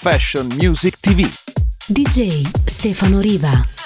Fashion Music TV. DJ Stefano Riva.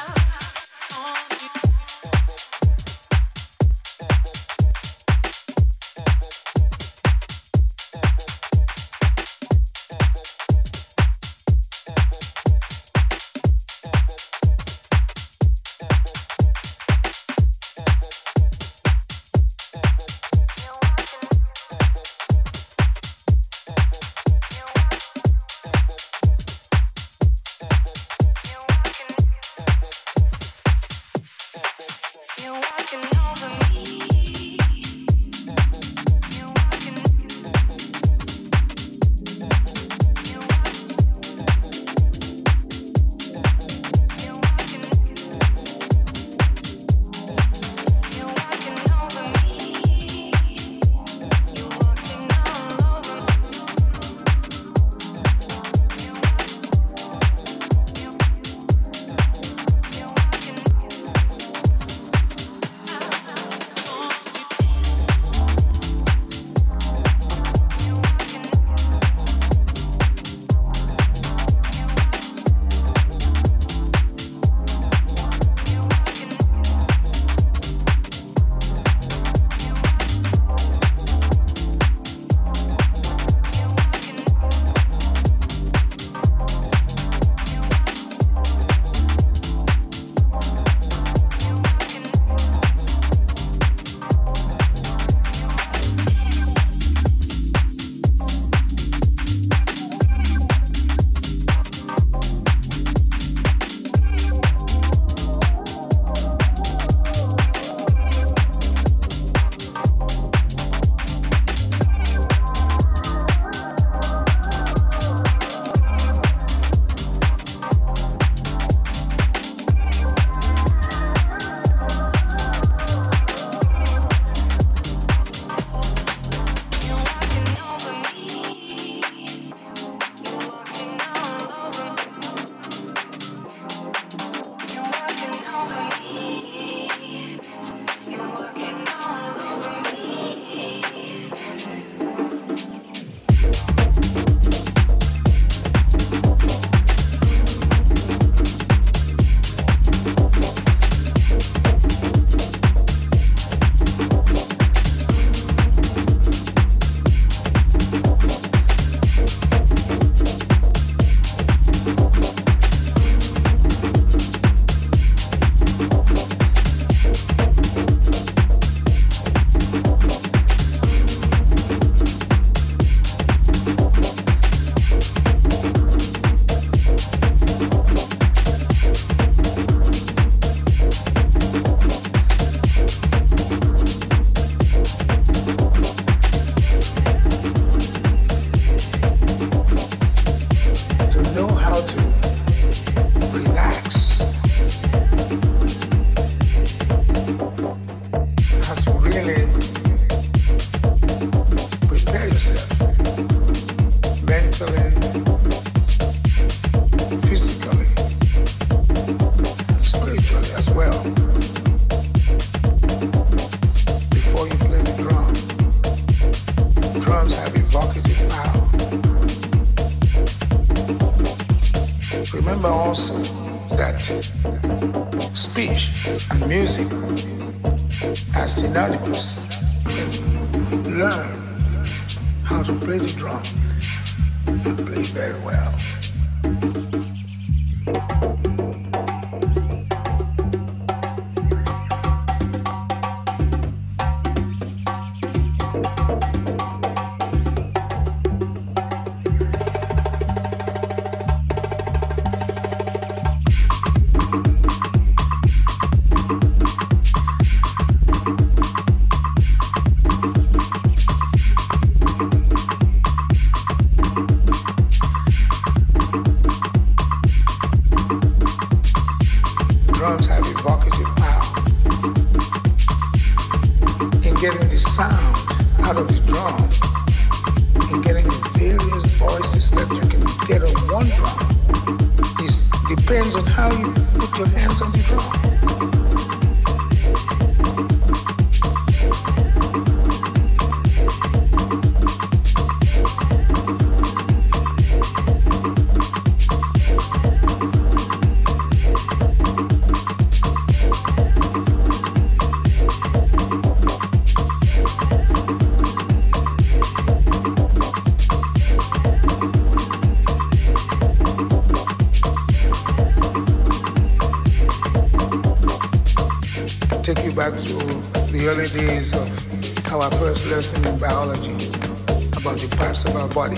the parts of our body.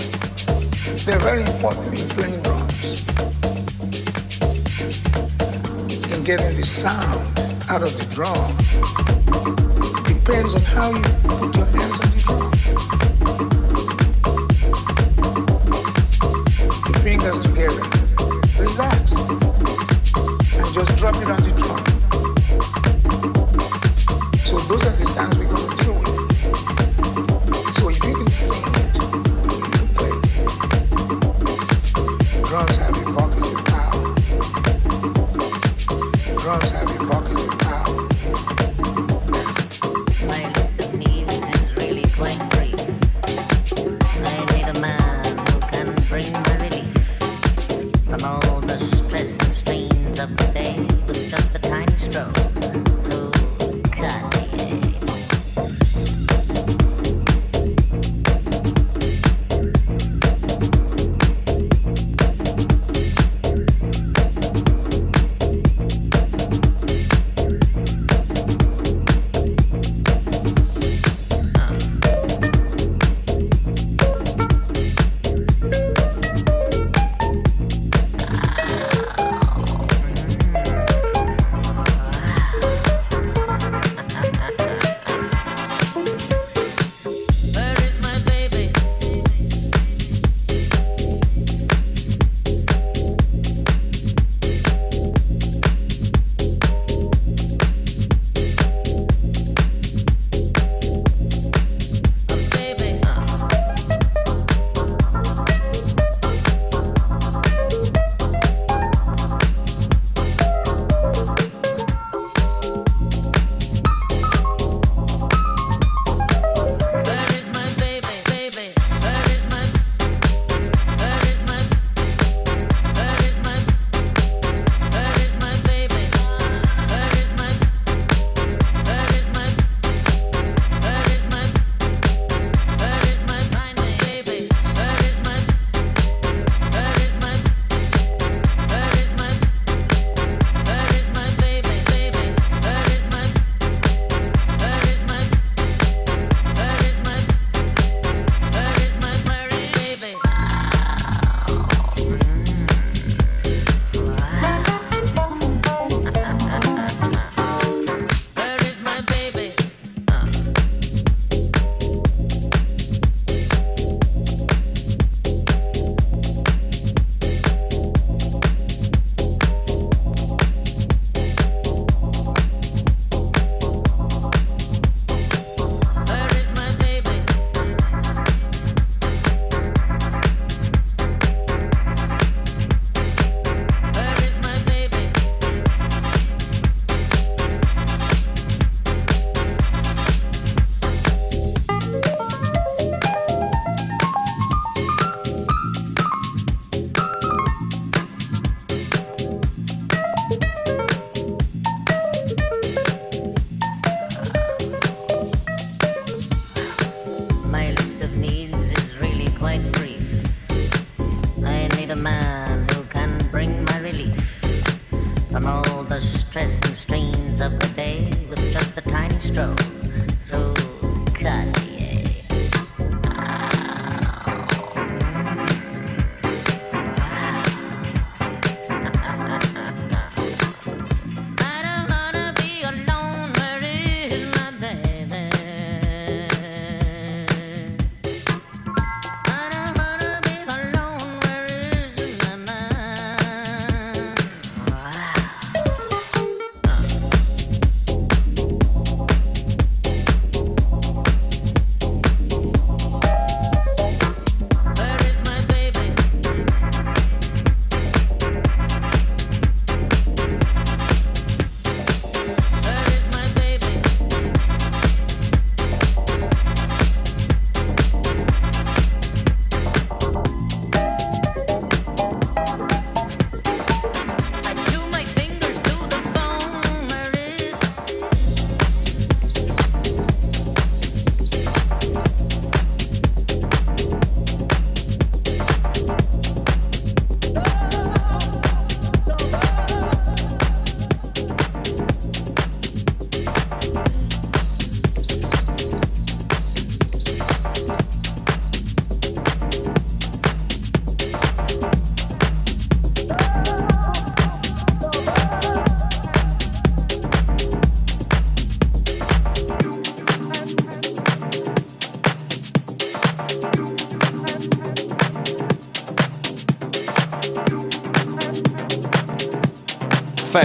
They're very important in playing drums. In getting the sound out of the drum depends on how you put your hands on the drum. Your fingers together, relax, and just drop it on the drum.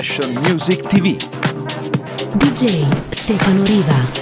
Fashion Music TV. DJ Stefano Riva.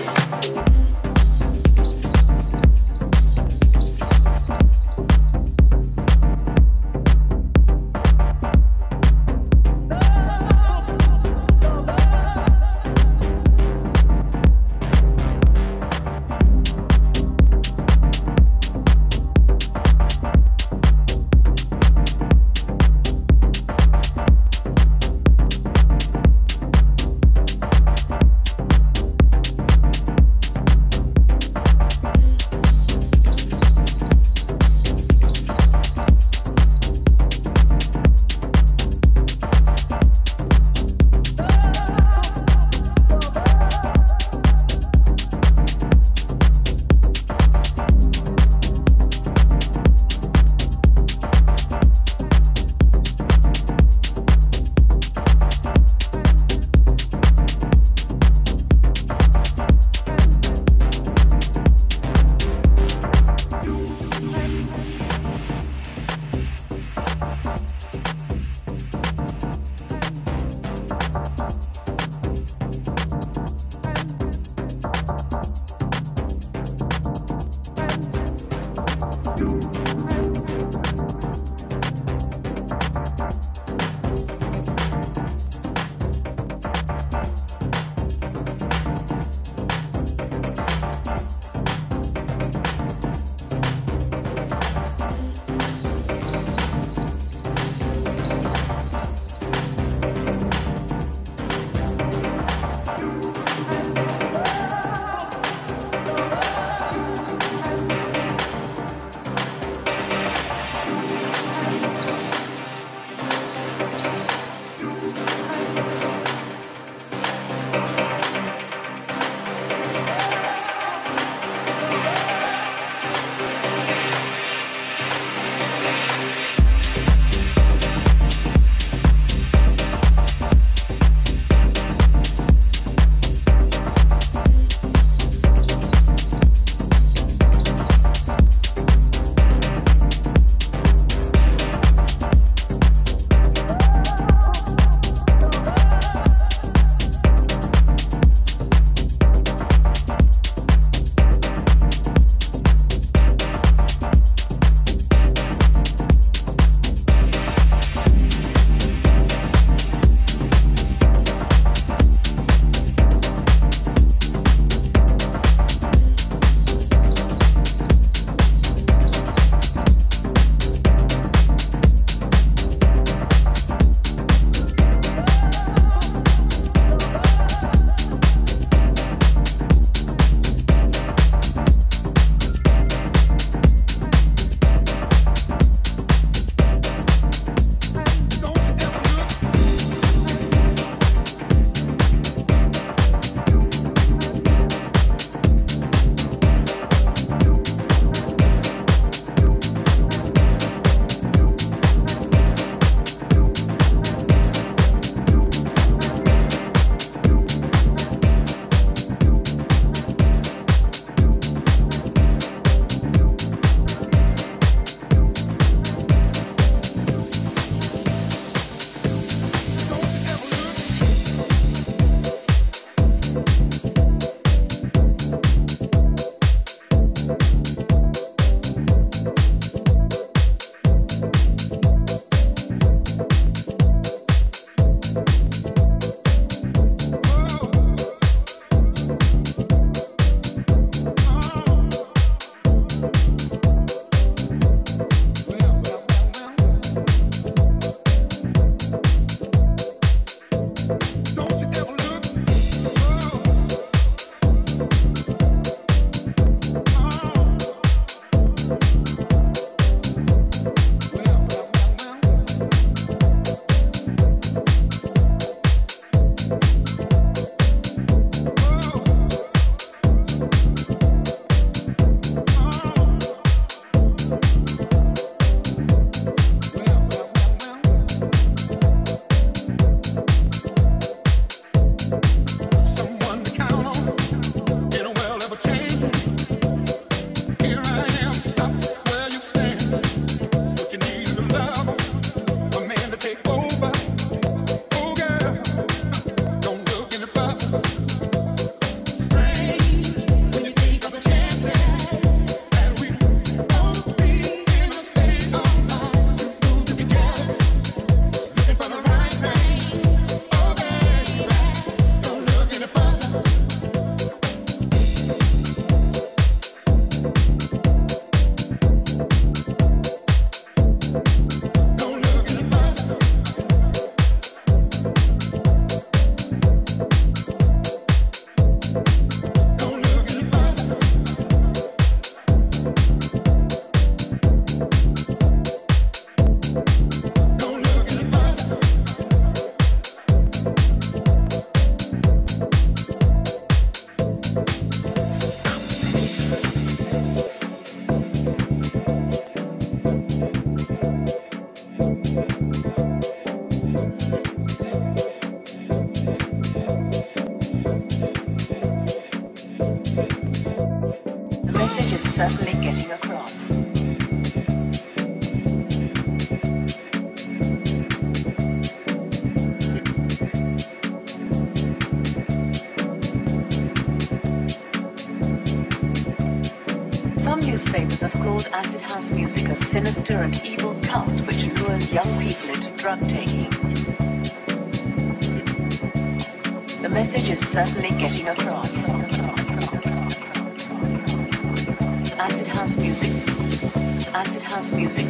Music.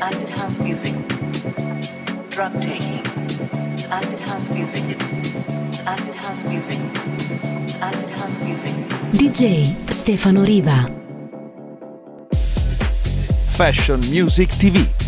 Acid house music. Drug taking. Acid house music. Acid house music. Acid house music. DJ Stefano Riva. Fashion Music TV.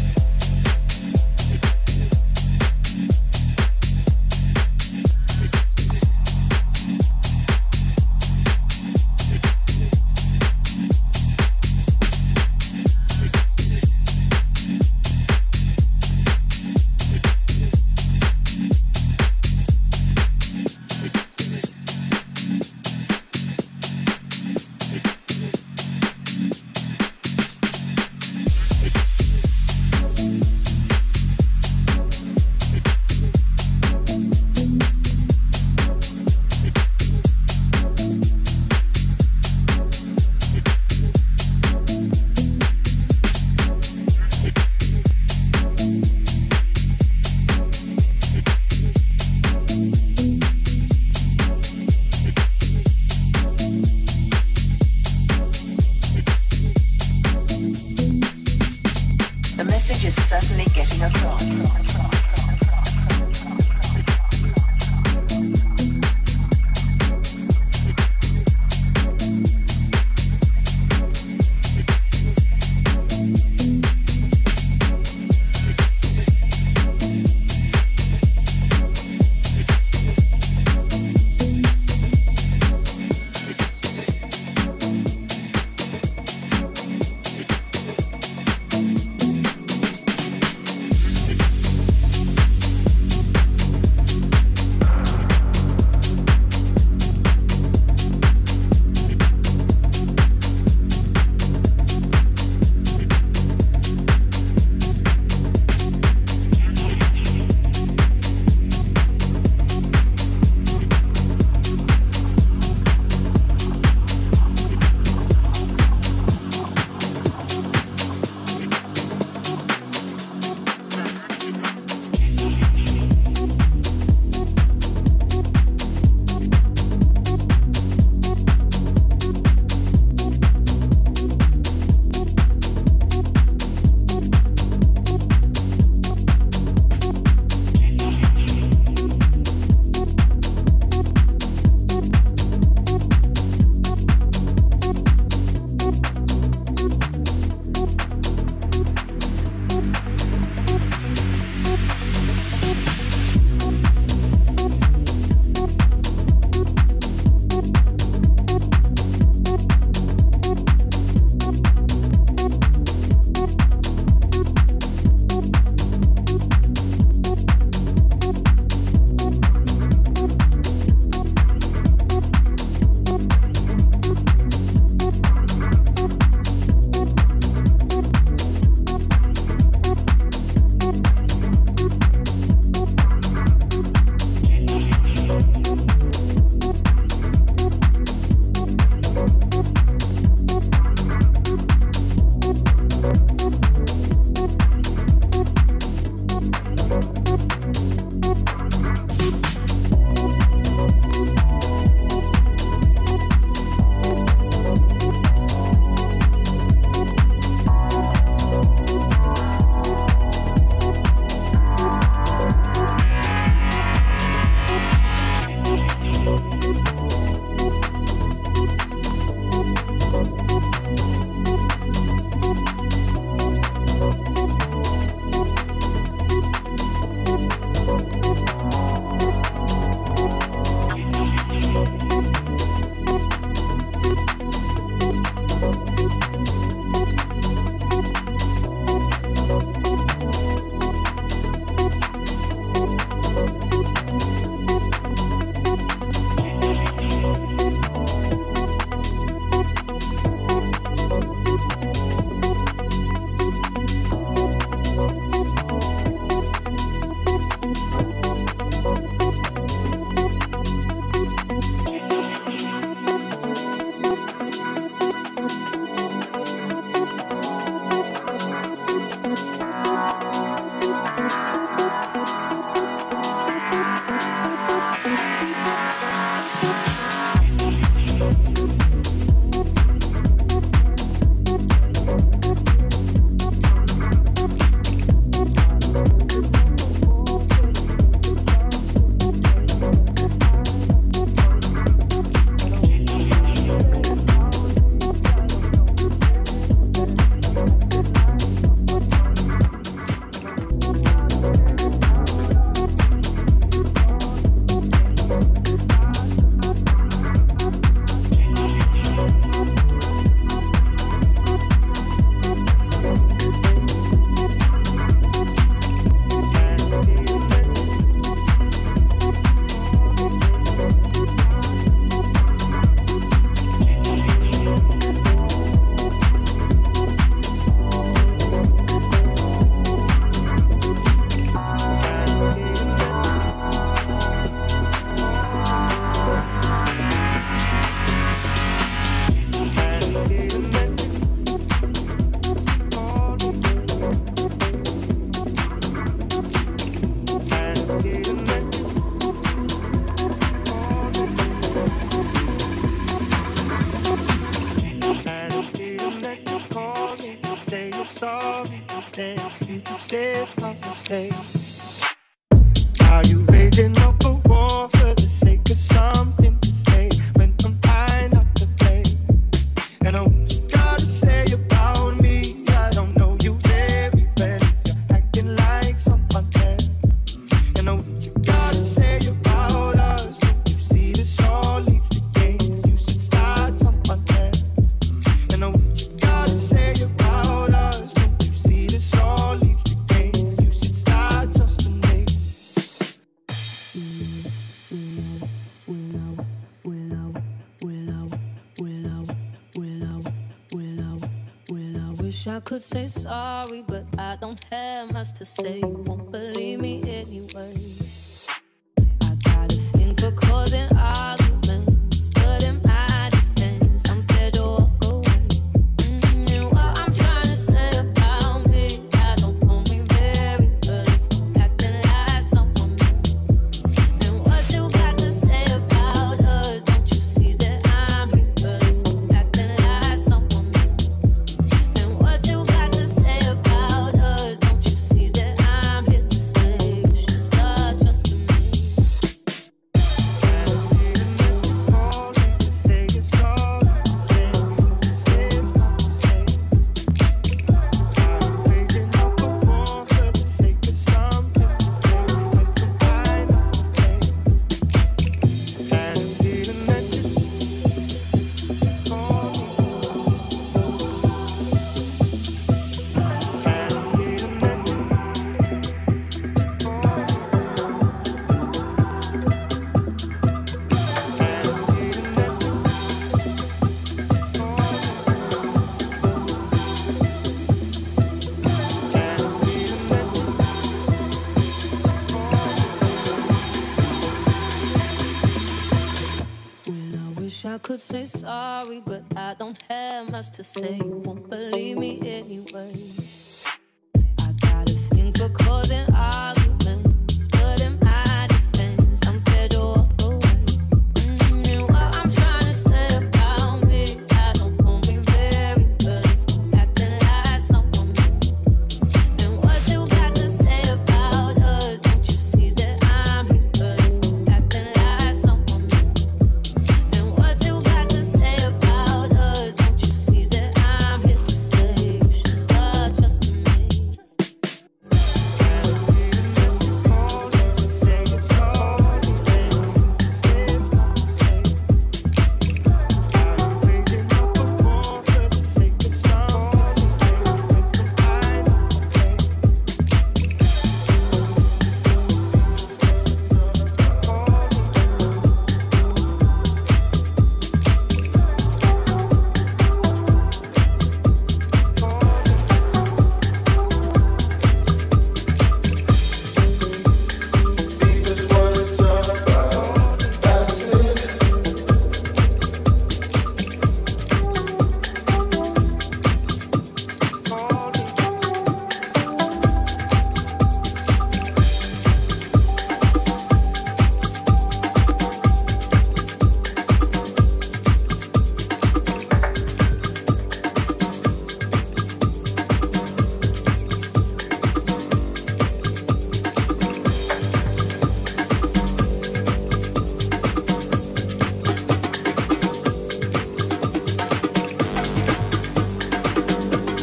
Have much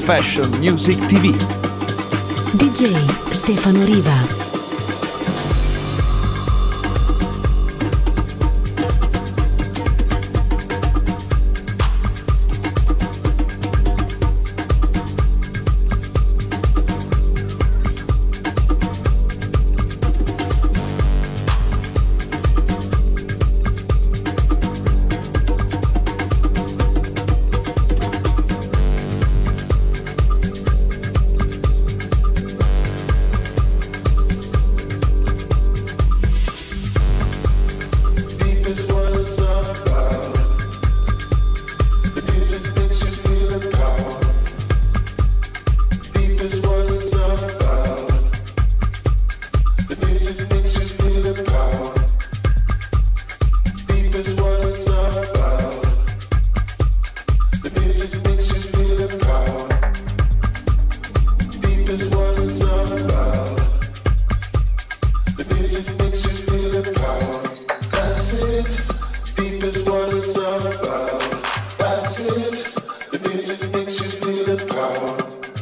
Fashion Music TV. DJ Stefano Riva.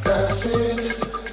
That's it.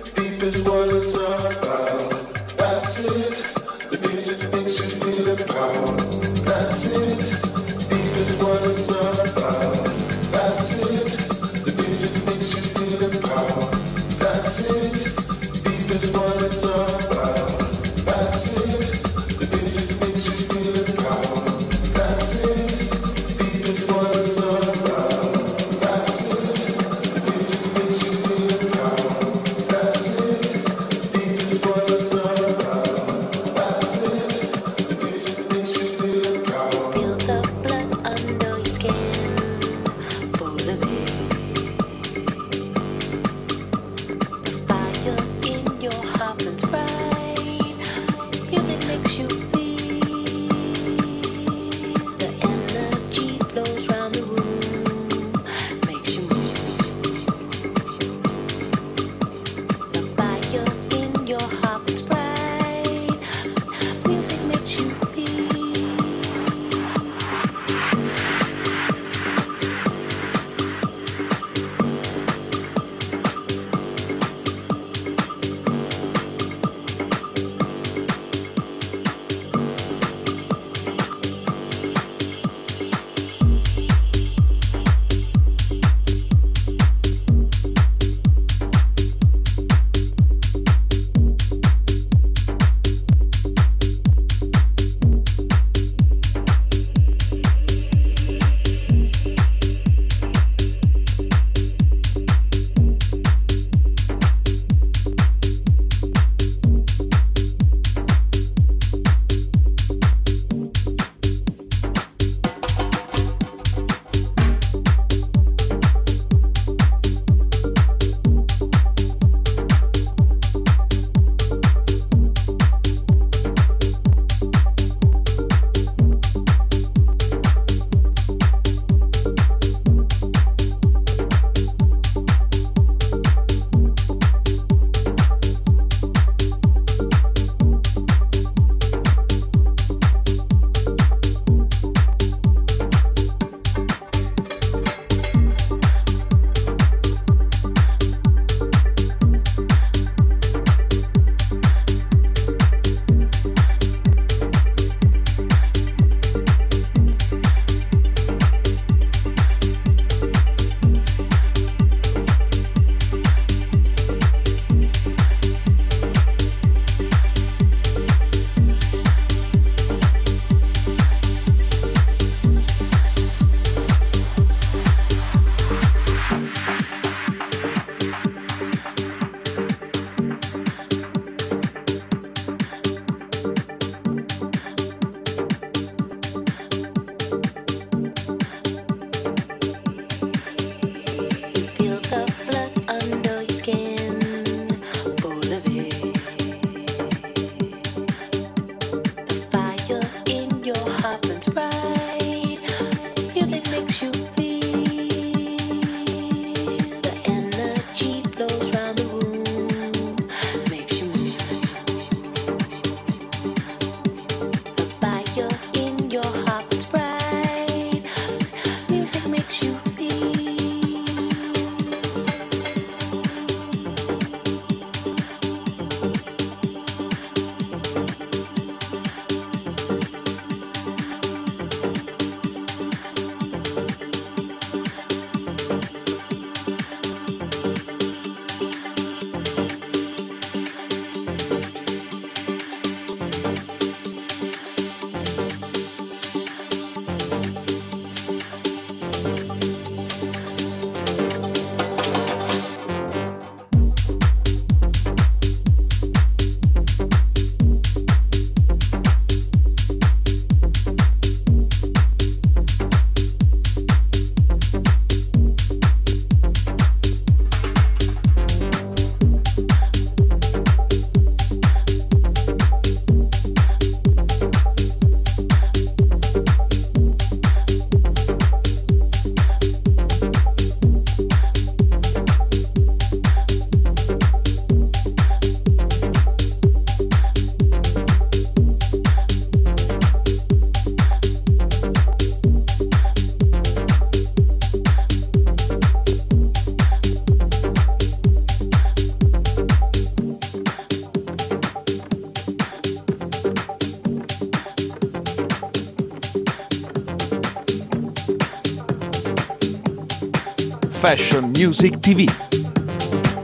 Fashion Music TV.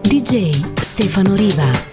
DJ Stefano Riva.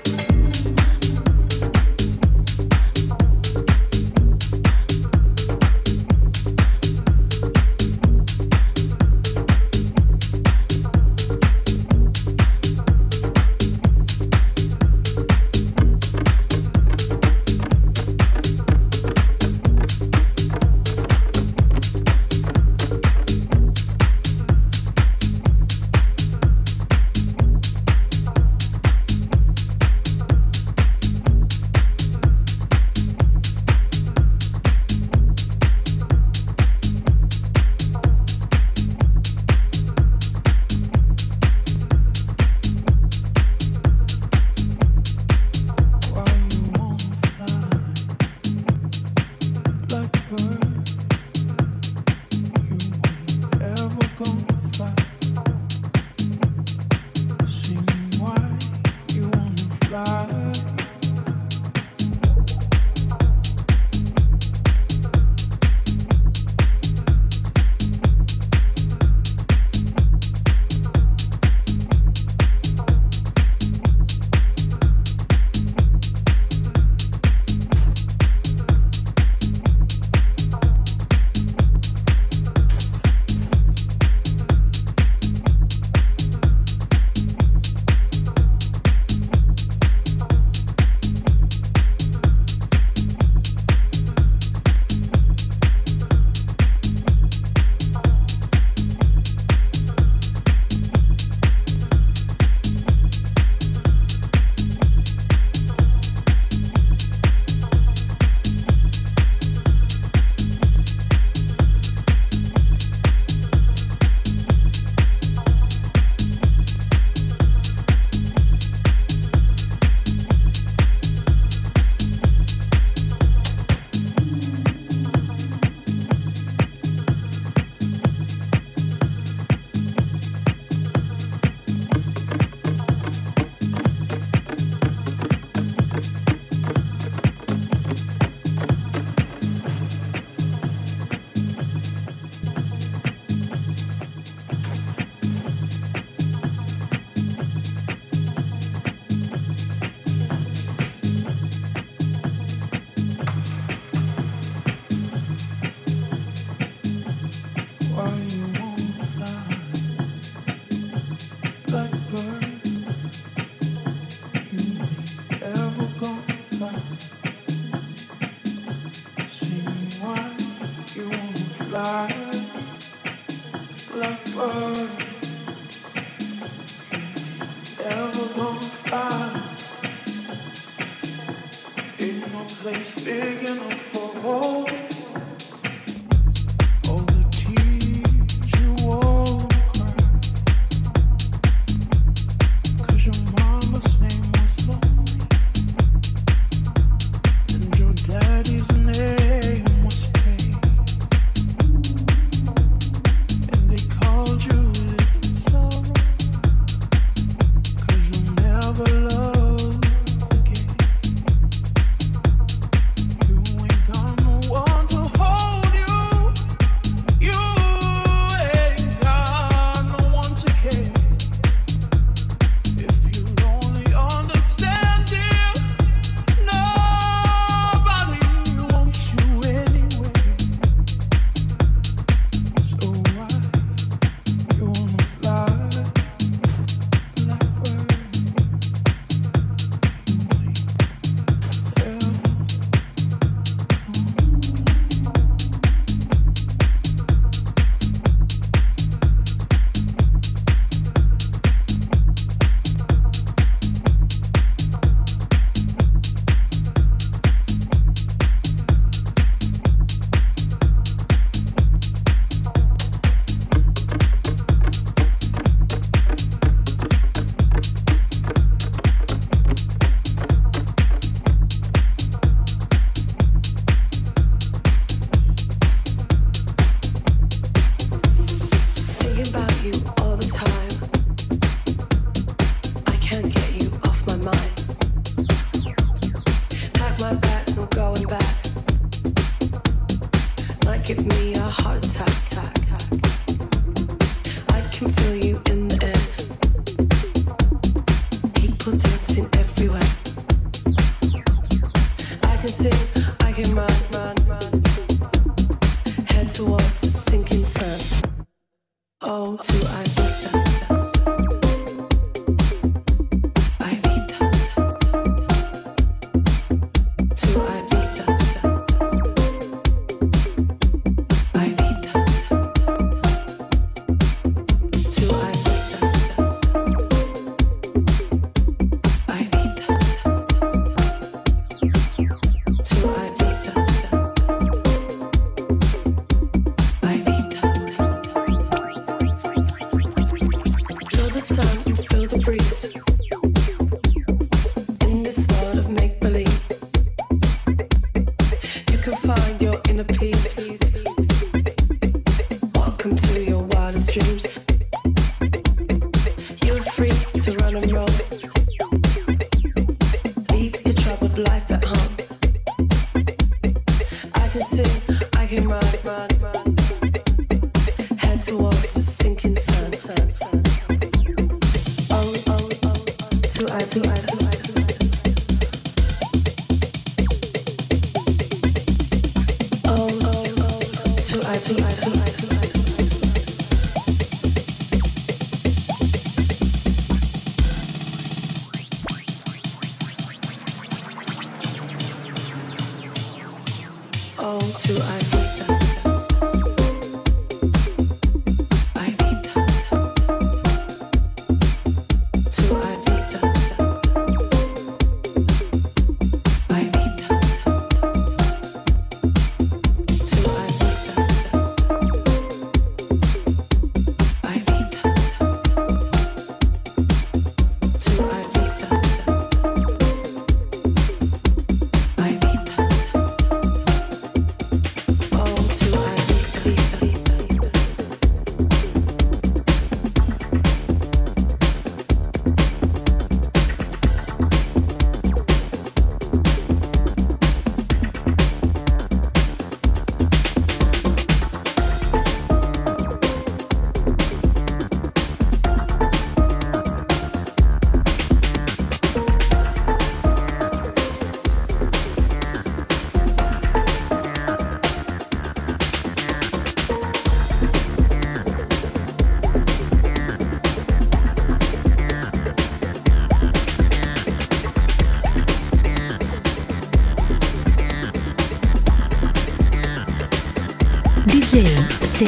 Thinking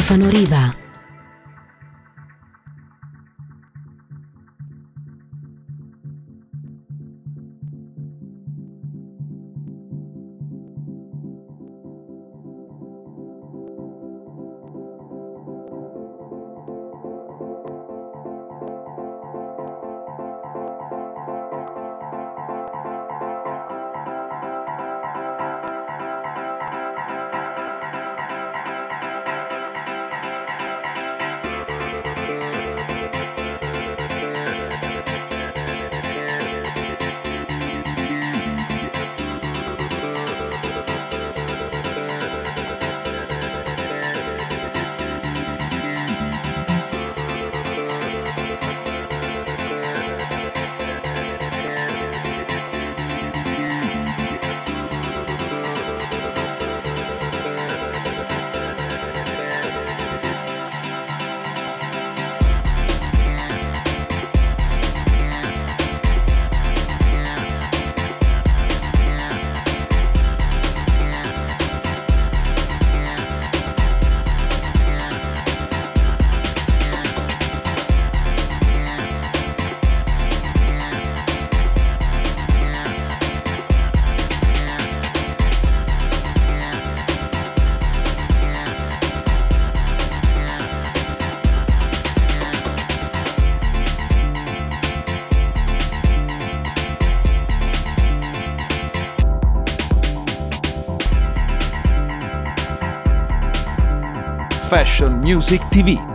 Stefano Riva. Music TV.